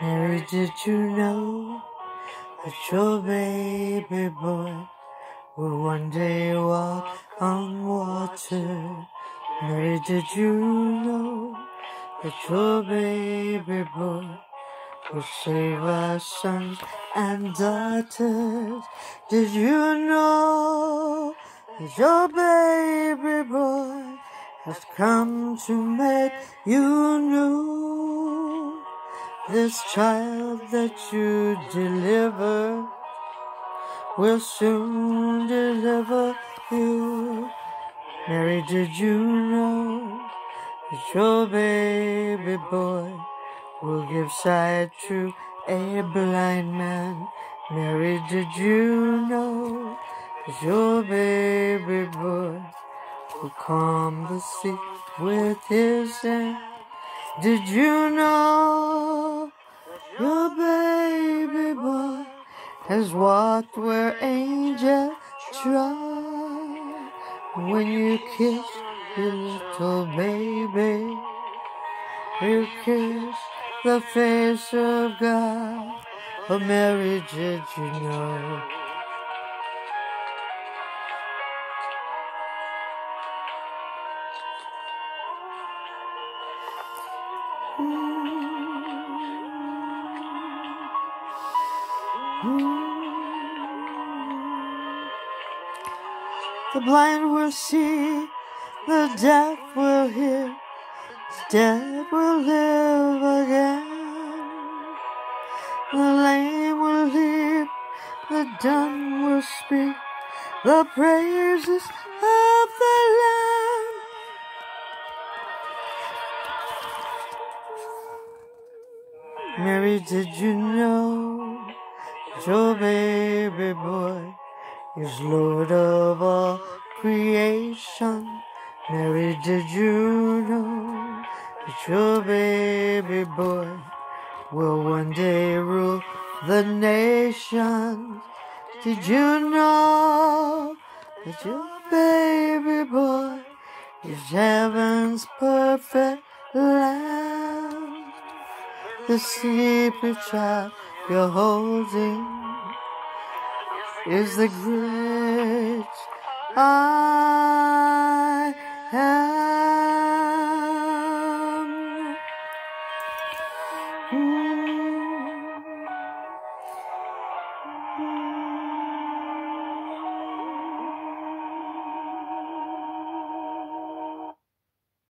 Mary, did you know that your baby boy will one day walk on water? Mary, did you know that your baby boy will save our sons and daughters? Did you know that your baby boy has come to make you new? This child that you deliver will soon deliver you. Mary, did you know that your baby boy will give sight to a blind man? Mary, did you know that your baby boy will calm the sea with his hand? Did you know has walked where angels trod? When you kiss your little baby, you kiss the face of God. Oh, Mary, did you know? Mm. The blind will see, the deaf will hear, the dead will live again. The lame will leap, the dumb will speak, the praises of the Lamb. Mary, did you know your baby boy is Lord of all creation? Mary, did you know that your baby boy will one day rule the nations? Did you know that your baby boy is heaven's perfect lamb? The sleepy child you're holding is the great I am. Mm.